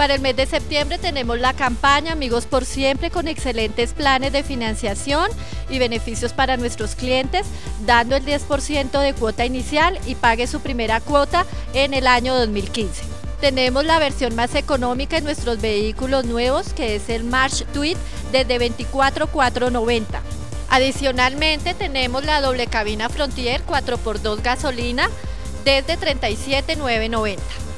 Para el mes de septiembre tenemos la campaña Amigos por Siempre con excelentes planes de financiación y beneficios para nuestros clientes, dando el 10% de cuota inicial y pague su primera cuota en el año 2015. Tenemos la versión más económica en nuestros vehículos nuevos, que es el March Tweet, desde 24,490. Adicionalmente tenemos la doble cabina Frontier 4x2 gasolina desde 37,990.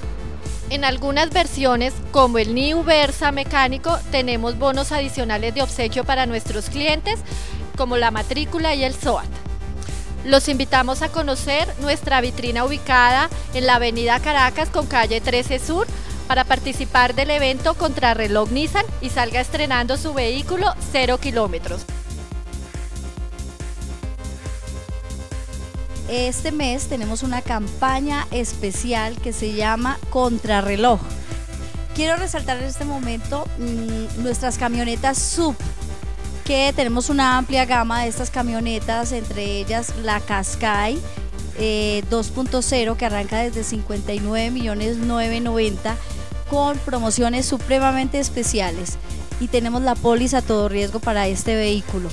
En algunas versiones, como el New Versa mecánico, tenemos bonos adicionales de obsequio para nuestros clientes, como la matrícula y el SOAT. Los invitamos a conocer nuestra vitrina ubicada en la avenida Caracas con calle 13 Sur para participar del evento Contrarreloj Nissan y salga estrenando su vehículo 0 kilómetros. Este mes tenemos una campaña especial que se llama Contrarreloj. Quiero resaltar en este momento mm, nuestras camionetas sub, que tenemos una amplia gama de estas camionetas, entre ellas la Qashqai 2.0 eh, que arranca desde 59 millones 990 con promociones supremamente especiales y tenemos la póliza todo riesgo para este vehículo.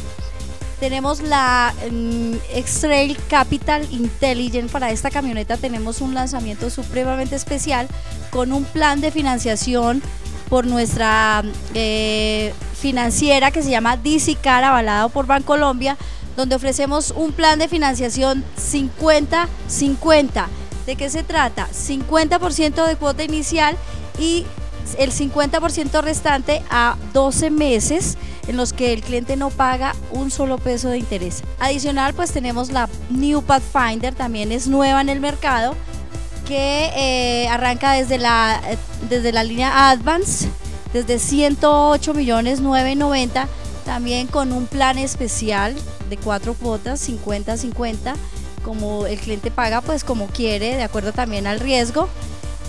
Tenemos la mm, X-Trail Capital Intelligent. Para esta camioneta tenemos un lanzamiento supremamente especial con un plan de financiación por nuestra eh, financiera que se llama DC Car, avalado por Bancolombia, donde ofrecemos un plan de financiación 50-50. ¿De qué se trata? 50% de cuota inicial y el 50% restante a 12 meses en los que el cliente no paga un solo peso de interés. Adicional, pues tenemos la New Pathfinder, también es nueva en el mercado, que eh, arranca desde la, desde la línea Advance, desde 108 millones 990, también con un plan especial de cuatro cuotas, 50-50, como el cliente paga pues como quiere, de acuerdo también al riesgo,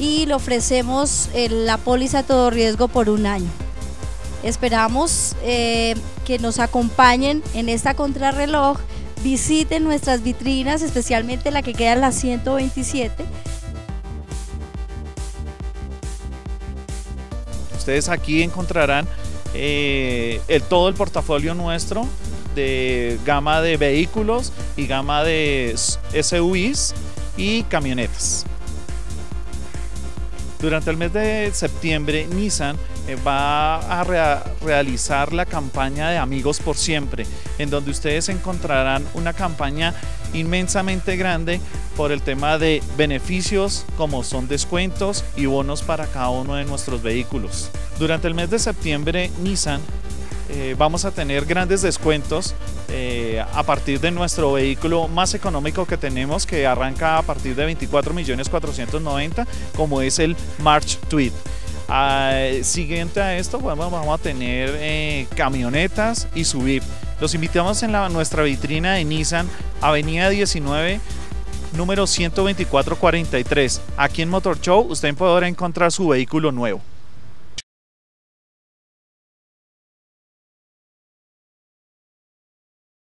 y le ofrecemos eh, la póliza todo riesgo por un año. Esperamos eh, que nos acompañen en esta contrarreloj, visiten nuestras vitrinas, especialmente la que queda en la 127. Ustedes aquí encontrarán eh, el, todo el portafolio nuestro de gama de vehículos y gama de SUVs y camionetas. Durante el mes de septiembre, Nissan eh, va a realizar la campaña de Amigos por Siempre, en donde ustedes encontrarán una campaña inmensamente grande por el tema de beneficios como son descuentos y bonos para cada uno de nuestros vehículos. Durante el mes de septiembre, Nissan eh, vamos a tener grandes descuentos eh, a partir de nuestro vehículo más económico que tenemos, que arranca a partir de 24.490.000, como es el March Tweet. Ah, siguiente a esto, vamos a tener eh, camionetas y subir. Los invitamos en nuestra vitrina de Nissan, Avenida 19, número 12443. Aquí en Motor Show usted podrá encontrar su vehículo nuevo.